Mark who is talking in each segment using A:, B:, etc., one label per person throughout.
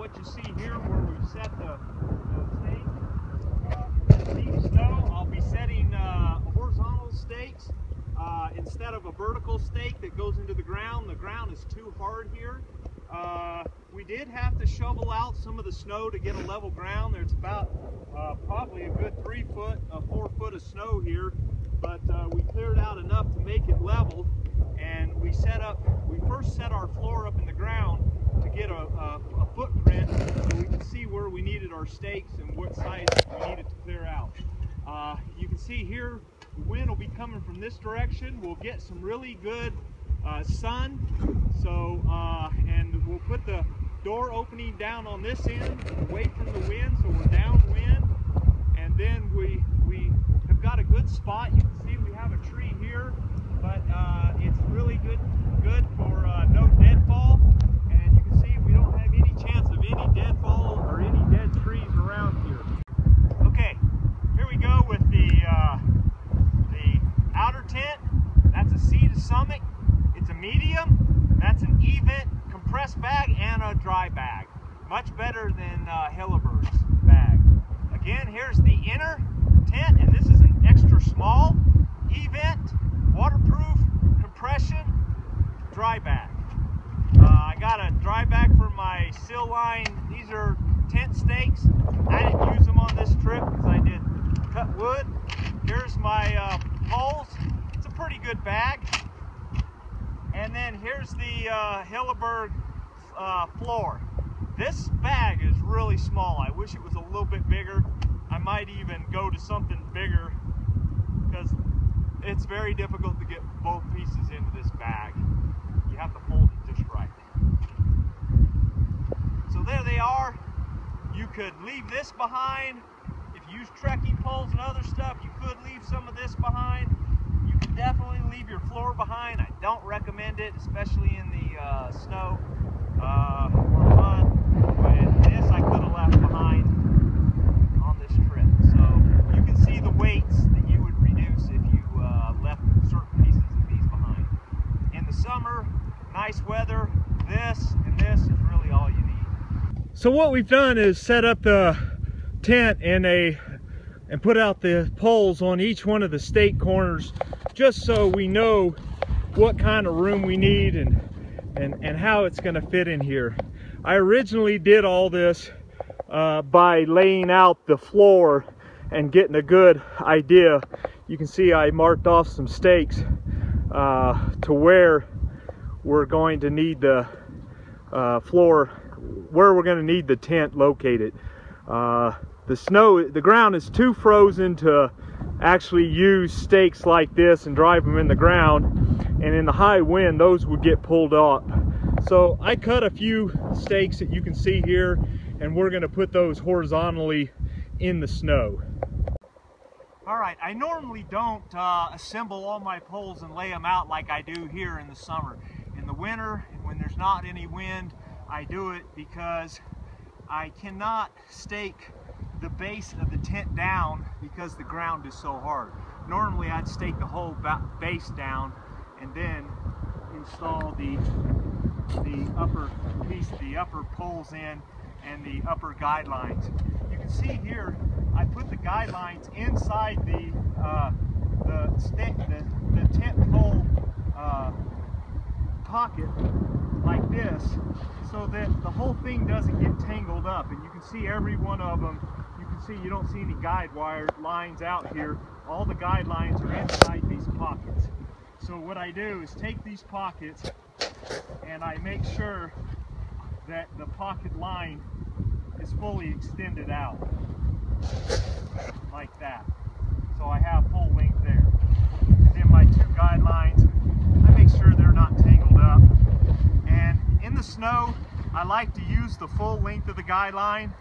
A: what you see here where we've set the, the stake. Deep snow, I'll be setting uh, horizontal stakes uh, instead of a vertical stake that goes into the ground. The ground is too hard here. Uh, we did have to shovel out some of the snow to get a level ground. There's about uh, probably a good three foot, uh, four foot of snow here, but uh, we cleared out enough to make it level. And we set up, we first set our floor up in the ground get a, a, a footprint so we can see where we needed our stakes and what size we needed to clear out. Uh, you can see here, the wind will be coming from this direction. We'll get some really good uh, sun. So, uh, and we'll put the door opening down on this end, away from the wind, so we're downwind. And then we, we have got a good spot. You can see we have a tree here, but uh, it's really good, good for uh, no deadfall. And you can see we don't have any chance of any deadfall or any dead trees around here. Okay, here we go with the, uh, the outer tent. That's a Sea to Summit. It's a medium. That's an eVent compressed bag and a dry bag. Much better than uh, Hilleberg's bag. Again, here's the inner tent, and this is an extra small eVent, waterproof, compression, dry bag. Uh, I got a dry bag for my sill line. These are tent stakes. I didn't use them on this trip because I did cut wood. Here's my uh, poles. It's a pretty good bag. And then here's the uh, Hilleberg uh, floor. This bag is really small. I wish it was a little bit bigger. I might even go to something bigger because it's very difficult to get both pieces into this bag. You have to fold it just right. So there they are. You could leave this behind. If you use trekking poles and other stuff, you could leave some of this behind. Definitely leave your floor behind. I don't recommend it, especially in the uh, snow uh, or mud. But this I could have left behind on this trip. So you can see the weights that you would reduce if you uh, left certain pieces of these behind. In the summer, nice weather, this and this is really all you need. So what we've done is set up the tent in a and put out the poles on each one of the stake corners just so we know what kind of room we need and and, and how it's going to fit in here. I originally did all this uh, by laying out the floor and getting a good idea. You can see I marked off some stakes uh, to where we're going to need the uh, floor, where we're going to need the tent located. Uh, the snow, the ground is too frozen to actually use stakes like this and drive them in the ground. And in the high wind, those would get pulled up. So I cut a few stakes that you can see here, and we're gonna put those horizontally in the snow. All right, I normally don't uh, assemble all my poles and lay them out like I do here in the summer. In the winter, when there's not any wind, I do it because I cannot stake the base of the tent down because the ground is so hard. Normally I'd stake the whole base down and then install the the upper piece, the upper poles in and the upper guidelines. You can see here I put the guidelines inside the uh, the, the, the tent pole uh, pocket like this so that the whole thing doesn't get tangled up and you can see every one of them you can see you don't see any guide wire lines out here. All the guidelines are inside these pockets. So what I do is take these pockets and I make sure that the pocket line is fully extended out like that. So I have full length there. And then my two guidelines, I make sure they're not tangled up. In the snow, I like to use the full length of the guideline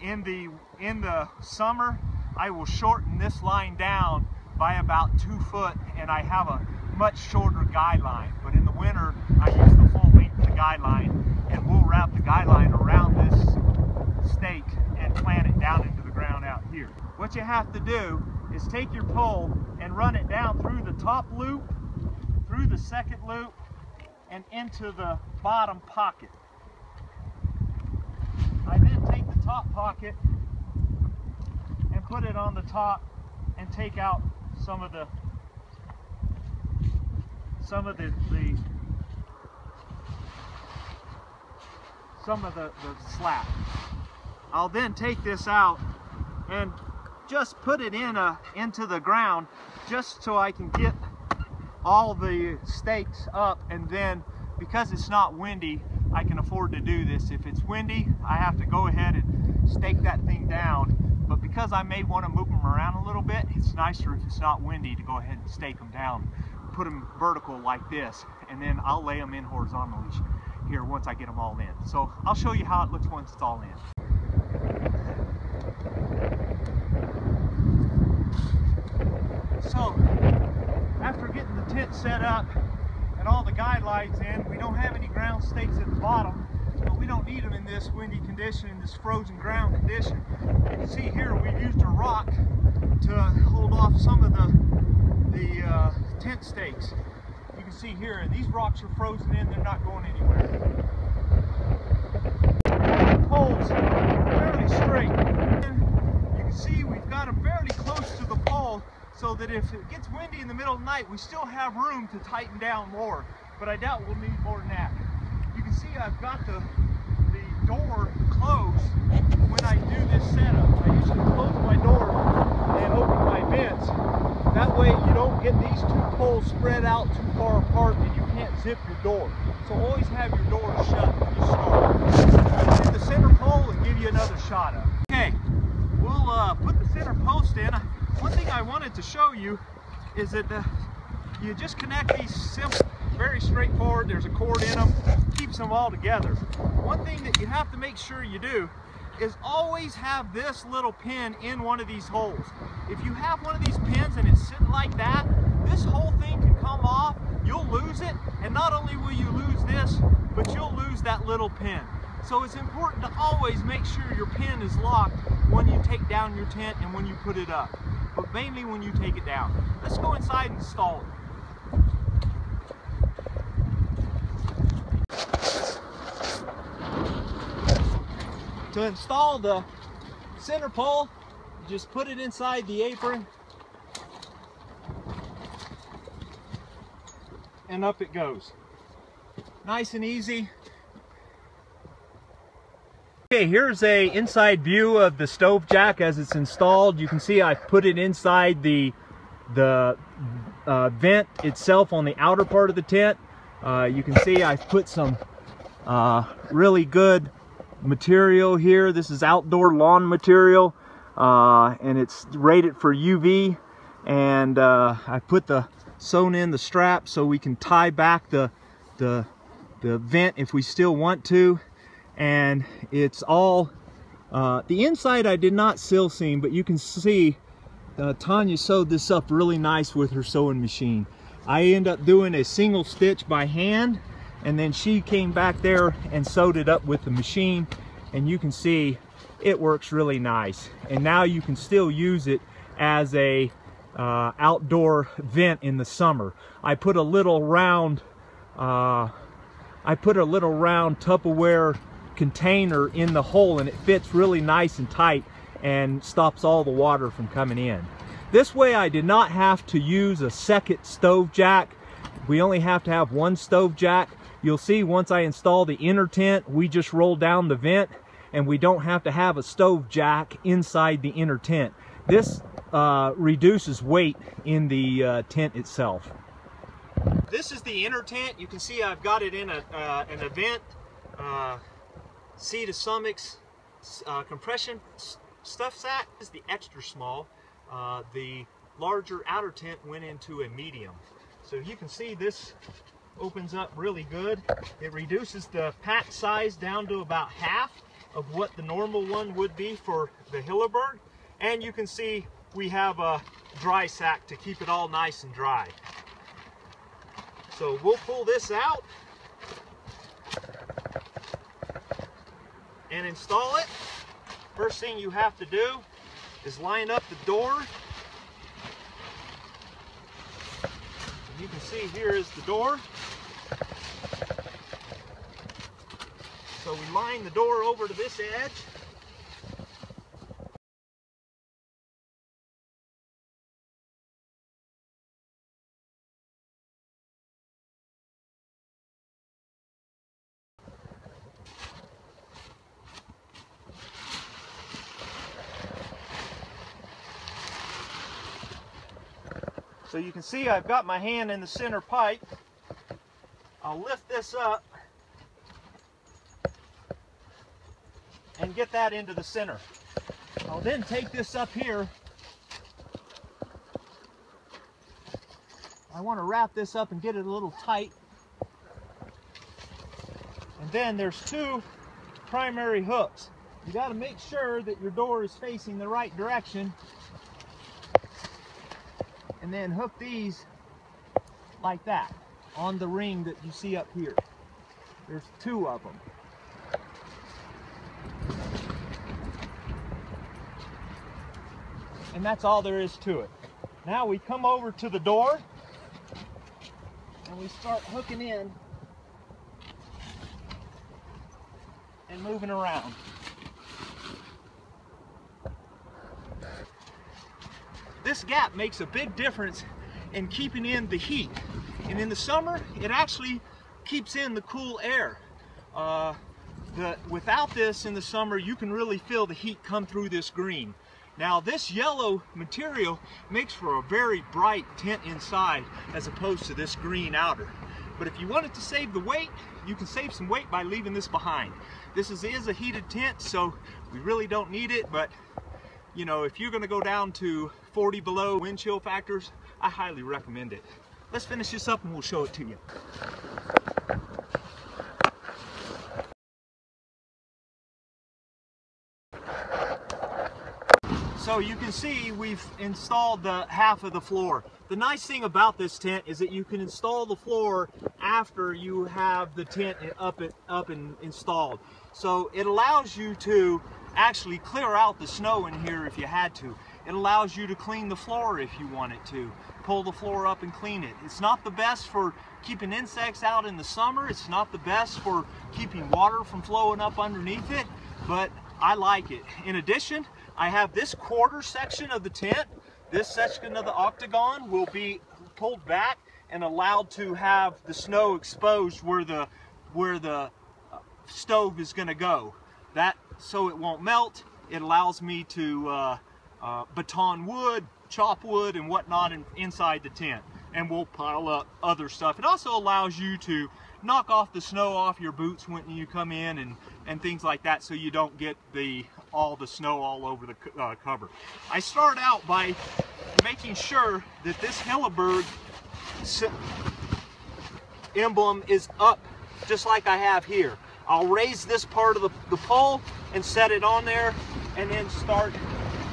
A: in the in the summer I will shorten this line down by about two foot and I have a much shorter guideline but in the winter I use the full length of the guideline and we'll wrap the guideline around this stake and plant it down into the ground out here. What you have to do is take your pole and run it down through the top loop, through the second loop, and into the bottom pocket. I then take the top pocket and put it on the top and take out some of the some of the, the some of the, the slap. I'll then take this out and just put it in a into the ground just so I can get all the stakes up and then because it's not windy I can afford to do this. If it's windy I have to go ahead and stake that thing down. But because I may want to move them around a little bit it's nicer if it's not windy to go ahead and stake them down. Put them vertical like this and then I'll lay them in horizontally here once I get them all in. So I'll show you how it looks once it's all in. So, after getting the tent set up and all the guide lights in, we don't have any ground stakes at the bottom, but we don't need them in this windy condition, in this frozen ground condition. You can see here we've used a rock to hold off some of the, the uh, tent stakes. You can see here, these rocks are frozen in, they're not going anywhere. Poles fairly straight. And you can see we've got them fairly close to the so that if it gets windy in the middle of the night, we still have room to tighten down more. But I doubt we'll need more than that. You can see I've got the, the door closed when I do this setup. I usually close my door and open my vents. That way you don't get these two poles spread out too far apart and you can't zip your door. So always have your door shut when you start. Hit the center pole and give you another shot of. Okay, we'll uh, put the center post in. One thing I wanted to show you is that uh, you just connect these simple, very straightforward. There's a cord in them, keeps them all together. One thing that you have to make sure you do is always have this little pin in one of these holes. If you have one of these pins and it's sitting like that, this whole thing can come off, you'll lose it, and not only will you lose this, but you'll lose that little pin. So it's important to always make sure your pin is locked when you take down your tent and when you put it up but mainly when you take it down. Let's go inside and install it. To install the center pole, just put it inside the apron and up it goes. Nice and easy. Okay, here's a inside view of the stove jack as it's installed. You can see I put it inside the the uh, vent itself on the outer part of the tent. Uh, you can see I've put some uh, really good material here. This is outdoor lawn material uh, and it's rated for UV and uh, I put the sewn in the strap so we can tie back the the the vent if we still want to and it's all uh, the inside I did not sill seam but you can see uh, Tanya sewed this up really nice with her sewing machine. I end up doing a single stitch by hand and then she came back there and sewed it up with the machine and you can see it works really nice. And now you can still use it as a uh, outdoor vent in the summer. I put a little round uh, I put a little round Tupperware container in the hole and it fits really nice and tight and stops all the water from coming in. This way I did not have to use a second stove jack. We only have to have one stove jack. You'll see once I install the inner tent, we just roll down the vent and we don't have to have a stove jack inside the inner tent. This uh, reduces weight in the uh, tent itself. This is the inner tent. You can see I've got it in a, uh, an eVent uh, Sea Summix uh, compression stuff sack. Is the extra small. Uh, the larger outer tent went into a medium. So you can see this opens up really good. It reduces the pack size down to about half of what the normal one would be for the Hilleberg. And you can see we have a dry sack to keep it all nice and dry. So we'll pull this out and install it. First thing you have to do is line up the door. You can see here is the door. So we line the door over to this edge. So you can see I've got my hand in the center pipe. I'll lift this up and get that into the center. I'll then take this up here. I want to wrap this up and get it a little tight. And then there's two primary hooks. You got to make sure that your door is facing the right direction. And then hook these like that on the ring that you see up here. There's two of them. And that's all there is to it. Now we come over to the door and we start hooking in and moving around. This gap makes a big difference in keeping in the heat. And in the summer, it actually keeps in the cool air. Uh, the, without this in the summer, you can really feel the heat come through this green. Now this yellow material makes for a very bright tint inside as opposed to this green outer. But if you wanted to save the weight, you can save some weight by leaving this behind. This is, is a heated tent, so we really don't need it, but you know, if you're gonna go down to 40 below wind chill factors, I highly recommend it. Let's finish this up and we'll show it to you. So you can see we've installed the half of the floor. The nice thing about this tent is that you can install the floor after you have the tent up and, up and installed. So it allows you to actually clear out the snow in here if you had to. It allows you to clean the floor if you want it to. Pull the floor up and clean it. It's not the best for keeping insects out in the summer. It's not the best for keeping water from flowing up underneath it, but I like it. In addition, I have this quarter section of the tent. This section of the octagon will be pulled back and allowed to have the snow exposed where the where the uh, stove is going to go. That so it won't melt. It allows me to uh, uh, baton wood, chop wood, and whatnot in, inside the tent. And we'll pile up other stuff. It also allows you to knock off the snow off your boots when you come in and, and things like that so you don't get the all the snow all over the uh, cover. I start out by making sure that this Hilleberg emblem is up just like I have here. I'll raise this part of the, the pole and set it on there and then start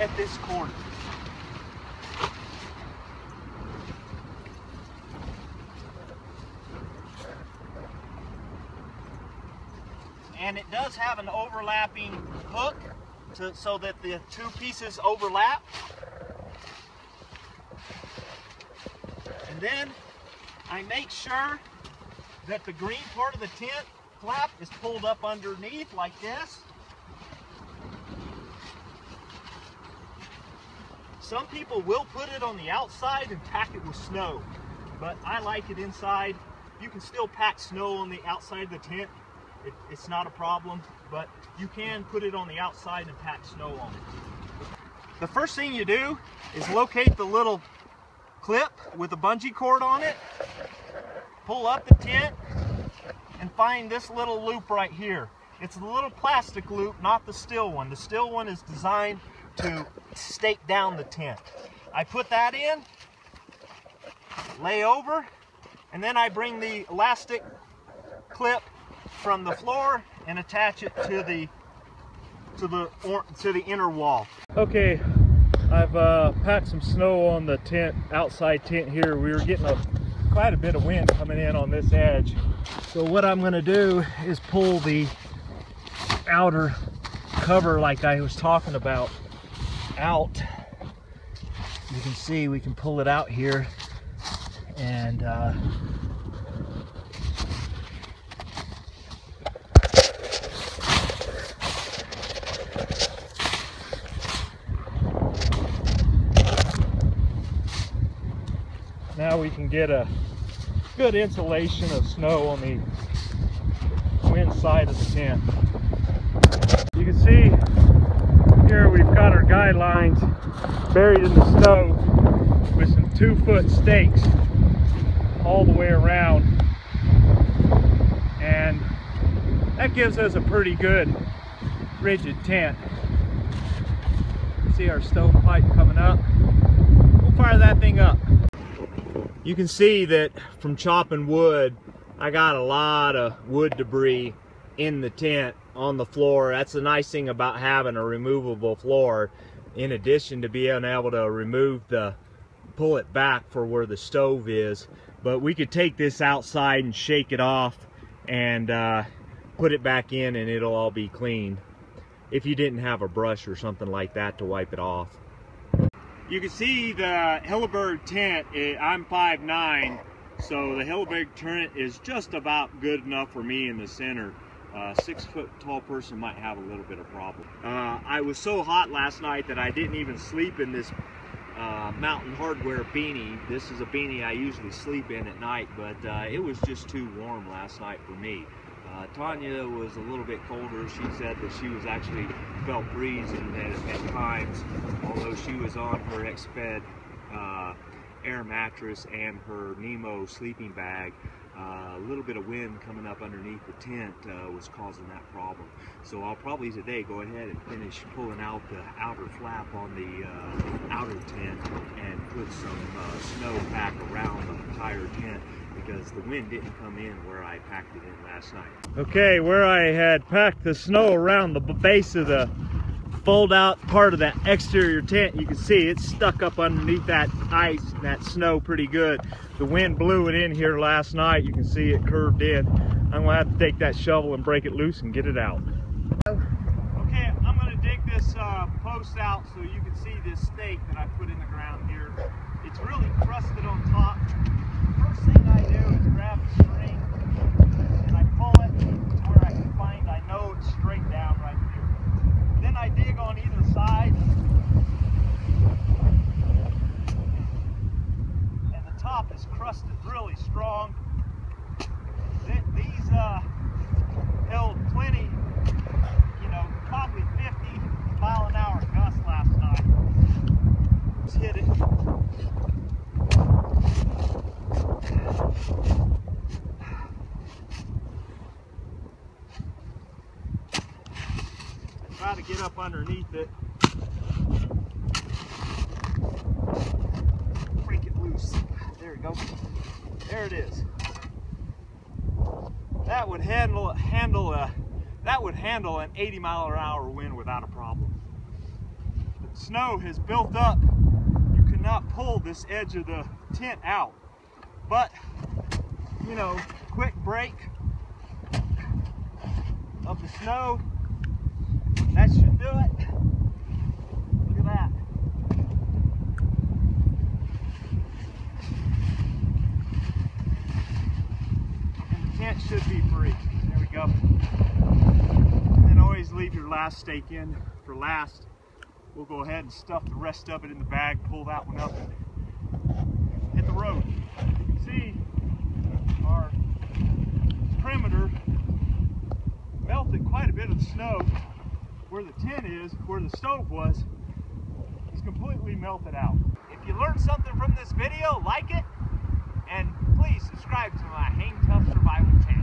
A: at this corner. and it does have an overlapping hook to, so that the two pieces overlap. And then I make sure that the green part of the tent flap is pulled up underneath like this. Some people will put it on the outside and pack it with snow, but I like it inside. You can still pack snow on the outside of the tent it, it's not a problem, but you can put it on the outside and pack snow on it. The first thing you do is locate the little clip with a bungee cord on it, pull up the tent, and find this little loop right here. It's a little plastic loop, not the steel one. The steel one is designed to stake down the tent. I put that in, lay over, and then I bring the elastic clip from the floor and attach it to the to the or, to the inner wall. Okay, I've uh, packed some snow on the tent, outside tent here. We were getting a quite a bit of wind coming in on this edge. So what I'm gonna do is pull the outer cover like I was talking about out. You can see we can pull it out here and uh, now we can get a good insulation of snow on the wind side of the tent. You can see here we've got our guidelines buried in the snow with some two foot stakes all the way around. And that gives us a pretty good rigid tent. See our stovepipe coming up. We'll fire that thing up. You can see that from chopping wood, I got a lot of wood debris in the tent on the floor. That's the nice thing about having a removable floor. In addition to being able to remove the pull it back for where the stove is. But we could take this outside and shake it off and uh, put it back in and it'll all be clean if you didn't have a brush or something like that to wipe it off. You can see the Hilleberg tent I'm 5'9 so the Hilleberg tent is just about good enough for me in the center uh, six foot tall person might have a little bit of problem. Uh, I was so hot last night that I didn't even sleep in this uh, Mountain Hardwear beanie. This is a beanie I usually sleep in at night, but uh, it was just too warm last night for me. Uh, Tanya was a little bit colder. She said that she was actually felt freezing at, at times, although she was on her Exped uh, air mattress and her Nemo sleeping bag. Uh, a little bit of wind coming up underneath the tent uh, was causing that problem. So I'll probably today go ahead and finish pulling out the outer flap on the uh, outer tent and put some snow back around the entire tent because the wind didn't come in where I packed it in last night. Okay, where I had packed the snow around the base of the fold out part of that exterior tent, you can see it's stuck up underneath that ice and that snow pretty good. The wind blew it in here last night. You can see it curved in. I'm gonna have to take that shovel and break it loose and get it out. Okay, I'm gonna dig this uh, post out so you can see this stake that I put in the ground here. It's really crusted on top. First thing I do is grab a string and I pull it to where I can find, I know it's straight down right here. Then I dig on either side top is crusted really strong. These uh, held plenty, you know, probably 50 mile an hour gusts last night. Let's hit it. Try to get up underneath it. Break it loose. There we go. There it is. That would handle handle a that would handle an 80 mile an hour wind without a problem. The snow has built up. You cannot pull this edge of the tent out. But you know, quick break of the snow. That should do it. Look at that. And the tent should be free. There we go. And always leave your last stake in for last. We'll go ahead and stuff the rest of it in the bag, pull that one up, and hit the road. See our perimeter melted quite a bit of the snow where the tin is, where the stove was, is completely melted out. If you learned something from this video, like it, and please subscribe to my HangTuff Survival channel.